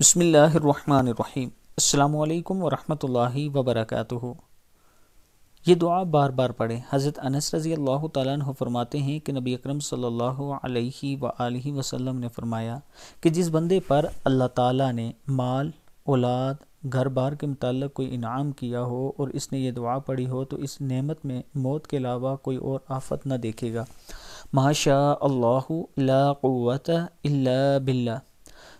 بسم اللہ الرحمن الرحیم۔ السلام علیکم ورحمۃ اللہ وبرکاتہ۔ یہ دعا بار بار پڑھیں۔ حضرت انس رضی اللہ تعالیٰ عنہ فرماتے ہیں کہ نبی اکرم صلی اللہ علیہ وآلہ وسلم نے فرمایا کہ جس بندے پر اللہ تعالیٰ نے مال، اولاد، گھر بار کے متعلق کوئی انعام کیا ہو اور اس نے یہ دعا پڑھی ہو تو اس نعمت میں موت کے علاوہ کوئی اور آفت نہ دیکھے گا۔ ماشاء اللہ لا قوت الا باللہ۔